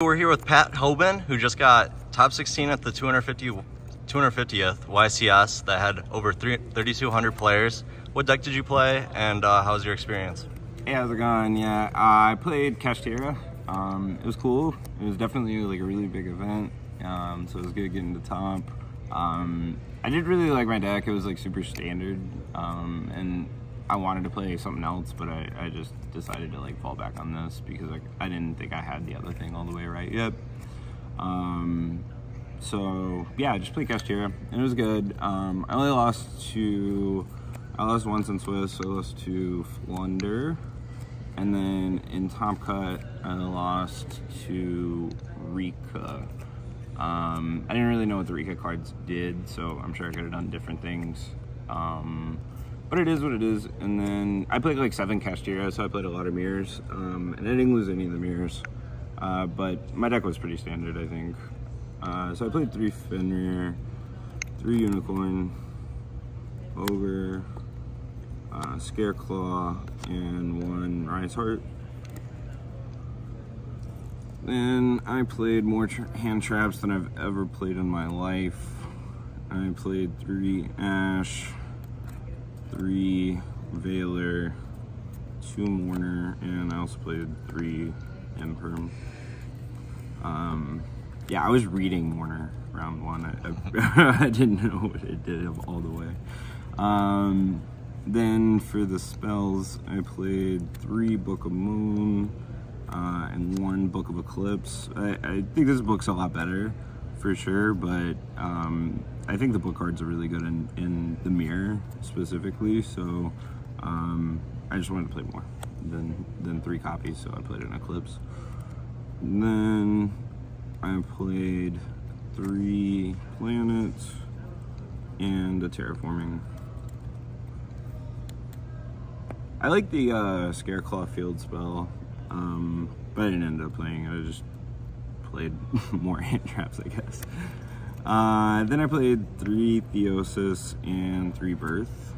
We're here with Pat Hoban, who just got top 16 at the 250, 250th YCS that had over 3,200 players. What deck did you play, and uh, how was your experience? Hey, how's it going? Yeah, I played Kashtira. Um, it was cool. It was definitely like a really big event, um, so it was good getting to top. Um, I did really like my deck. It was like super standard, um, and I wanted to play something else, but I, I just decided to like fall back on this because like, I didn't think I had the other thing all the way right yet. Um, so yeah, I just played Kashtira, and it was good. Um, I only lost to, I lost once in Swiss. So I lost to Flunder. And then in Top Cut, I lost to Rikka. Um, I didn't really know what the Rikka cards did, so I'm sure I could have done different things. Um, but it is what it is. And then I played like seven Kashtira, so I played a lot of mirrors. Um, and I didn't lose any of the mirrors. Uh, but my deck was pretty standard, I think. Uh, so I played three Fenrir, three Unicorn, Ogre, uh, Scareclaw, and one Rise Heart. Then I played more tra hand traps than I've ever played in my life. I played three Ash, three Veiler, two Mourner, and I also played three Imperm. Um, yeah, I was reading Mourner round one. I, I, I, didn't know what it did all the way. Um, then for the spells, I played three Book of Moon uh, and one Book of Eclipse. I, I, think this book's a lot better for sure, but um, I think the book cards are really good in, in the mirror specifically. So um, I just wanted to play more than than three copies, so I played an Eclipse. And then I played three planets and a terraforming I like the uh, Scareclaw Field spell, um, but I didn't end up playing it. I just played more hand traps, I guess. Uh, then I played three Theosis and three Birth.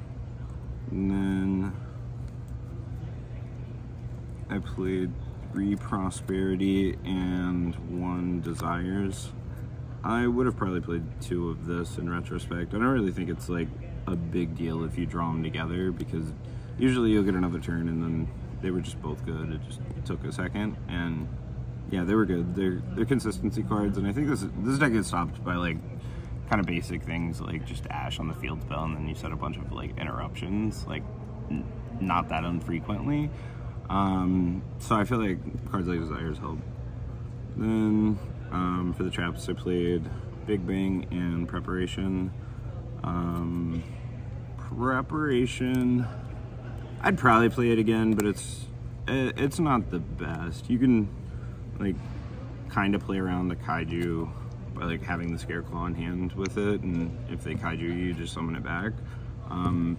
And then I played three Prosperity and one Desires. I would have probably played two of this in retrospect. I don't really think it's like a big deal if you draw them together because usually you'll get another turn and then they were just both good. It just took a second and yeah, they were good. They're they're consistency cards and I think this this deck gets stopped by like kind of basic things like just Ash on the field spell and then you set a bunch of like interruptions like not that infrequently. Um, so I feel like cards like Desires help. Then um, for the traps I played Big Bang and Preparation. Um, preparation I'd probably play it again, but it's it's not the best. You can like kind of play around the kaiju by like having the scareclaw in hand with it, and if they kaiju you, you just summon it back. Um,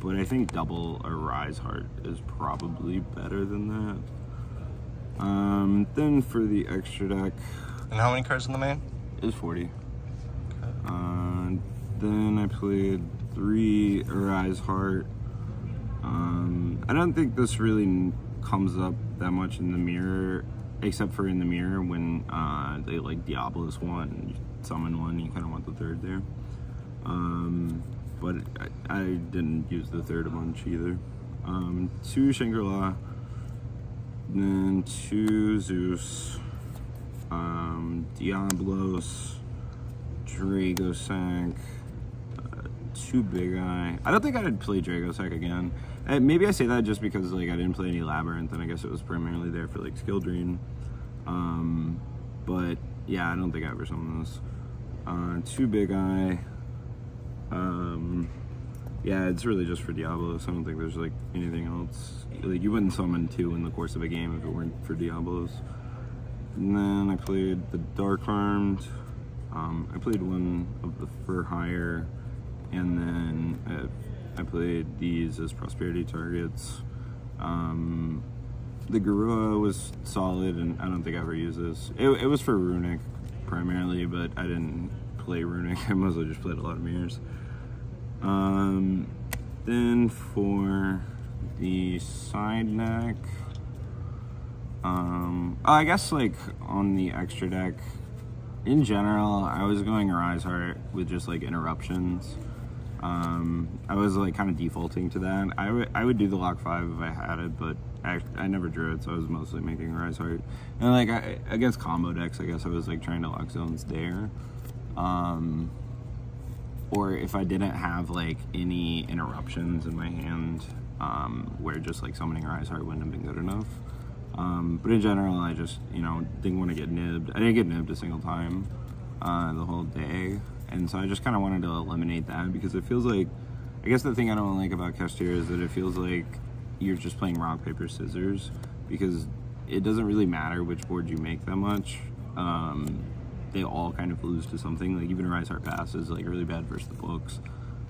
but I think double a rise heart is probably better than that. Um, then for the extra deck. And how many cards in the main? Is 40. Okay. Uh, then I played three Arise Heart, um, I don't think this really comes up that much in the mirror, except for in the mirror when uh, they like Diablos one, summon one, you kind of want the third there. Um, but I, I, didn't use the third a bunch either. Um, two Shangri-Ira, then two Zeus, um, Diablos, Drago uh, two Big Eye. I don't think I'd play Dragossack again. Uh, maybe I say that just because like I didn't play any Labyrinth, and I guess it was primarily there for like Skill Drain. Um, but yeah, I don't think I ever summoned this. Uh, two Big Eye. Um, yeah, it's really just for Diablos. I don't think there's like anything else. Like you wouldn't summon two in the course of a game if it weren't for Diablos. And then I played the Dark Armed. Um, I played one of the Fur Hire, and then uh, I played these as prosperity targets. Um, the Garura was solid, and I don't think I ever used this. It, it, was for Runic primarily, but I didn't play Runic. I mostly just played a lot of mirrors. Um, then for the side deck, Um, oh, I guess like on the extra deck, in general, I was going Arise Heart with just like interruptions. Um, I was like kind of defaulting to that. I would I would do the lock five if I had it, but I, I never drew it, so I was mostly making Rise Heart. And like I, against combo decks, I guess I was like trying to lock zones there. Um, or if I didn't have like any interruptions in my hand, um, where just like summoning Rise Heart wouldn't have been good enough. Um, but in general, I just you know didn't want to get nibbed. I didn't get nibbed a single time uh, the whole day, and so I just kind of wanted to eliminate that because it feels like. I guess the thing I don't like about Kashtira is that it feels like you're just playing rock paper scissors because it doesn't really matter which board you make that much. Um, they all kind of lose to something. Like even a Rise Heart Pass is like really bad versus the books.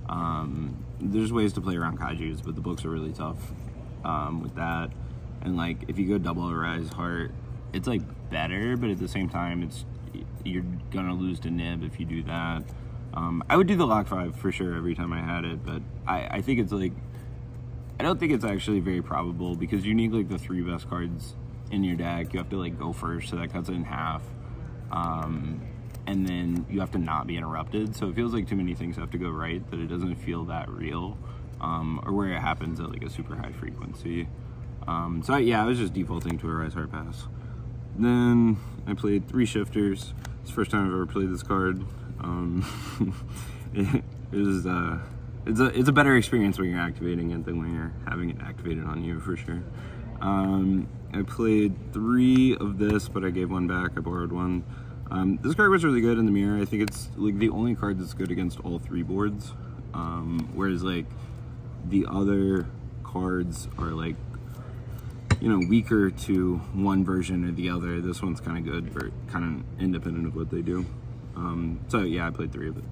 Um, there's ways to play around kaiju's, but the books are really tough um, with that. And like if you go double Rise Heart, it's like better, but at the same time, it's you're gonna lose to Nib if you do that. Um, I would do the lock five for sure every time I had it, but I, I think it's like I don't think it's actually very probable because you need like the three best cards in your deck. You have to like go first, so that cuts it in half. Um, and then you have to not be interrupted. So it feels like too many things have to go right that it doesn't feel that real, um, or where it happens at like a super high frequency. Um, so I, yeah, I was just defaulting to a Rise Heart Pass. Then I played three shifters. It's the first time I've ever played this card. Um, it, was uh, it's a it's a better experience when you're activating it than when you're having it activated on you for sure. Um, I played three of this, but I gave one back. I borrowed one. Um, this card was really good in the mirror. I think it's like the only card that's good against all three boards. Um, whereas like the other cards are like you know weaker to one version or the other. This one's kind of good, but kind of independent of what they do. Um, so yeah, I played three of it.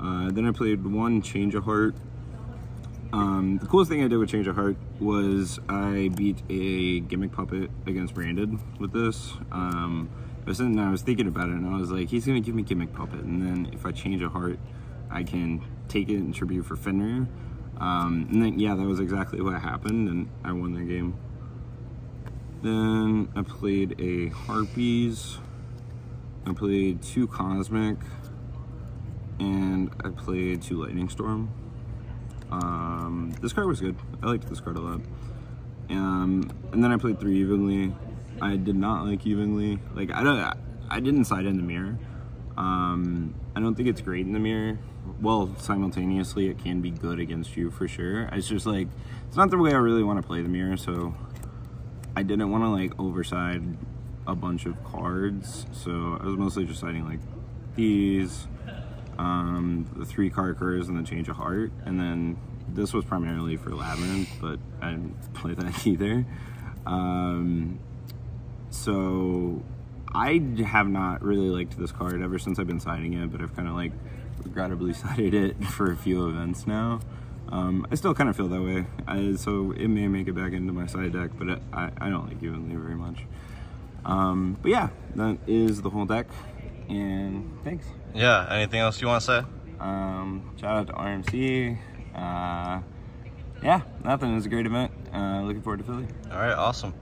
Uh, then I played one Change of Heart. Um, the coolest thing I did with Change of Heart was I beat a gimmick puppet against Branded with this. Um, I was sitting I was thinking about it, and I was like, he's gonna give me gimmick puppet, and then if I change a heart, I can take it and tribute for Fenrir. Um, and then yeah, that was exactly what happened, and I won the game. Then I played a Harpies. I played two Cosmic and I played two Lightning Storm. Um, this card was good. I liked this card a lot. Um, and then I played three evenly. I did not like evenly. Like I don't. I didn't side in the mirror. Um, I don't think it's great in the mirror. Well, simultaneously, it can be good against you for sure. It's just like it's not the way I really want to play the mirror. So I didn't want to like overside a bunch of cards. So I was mostly just siding like these um, the three Karkers and the Change of Heart, and then this was primarily for Labyrinth, but I didn't play that either. Um, so I have not really liked this card ever since I've been siding it, but I've kind of like regrettably sided it for a few events now. Um, I still kind of feel that way, I, so it may make it back into my side deck, but I, I don't like Evenly very much. Um, but yeah, that is the whole deck, and thanks. Yeah. Anything else you want to say? Um, shout out to RMC. Uh, yeah, nothing. It was a great event. Uh, looking forward to Philly. All right. Awesome.